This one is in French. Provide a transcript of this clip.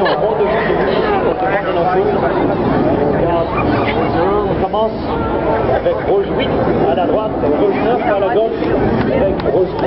on monte dessus, on se prend dans notre On commence avec rouge 8 à la droite, rouge 9 à la gauche, avec rouge 1